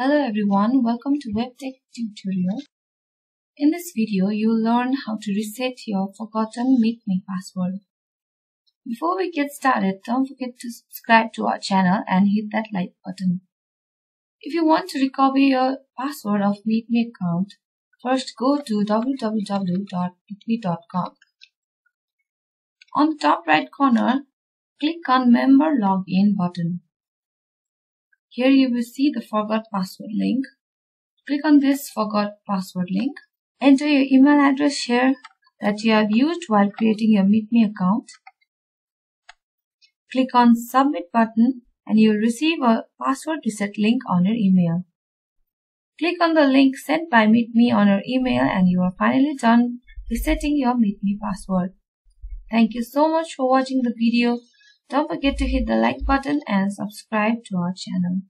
Hello everyone, welcome to WebTech tutorial. In this video, you'll learn how to reset your forgotten MeetMe password. Before we get started, don't forget to subscribe to our channel and hit that like button. If you want to recover your password of MeetMe account, first go to www.meetme.com. On the top right corner, click on Member Login button. Here you will see the forgot password link. Click on this forgot password link. Enter your email address here that you have used while creating your MeetMe account. Click on submit button and you will receive a password reset link on your email. Click on the link sent by MeetMe on your email and you are finally done resetting your MeetMe password. Thank you so much for watching the video. Don't forget to hit the like button and subscribe to our channel.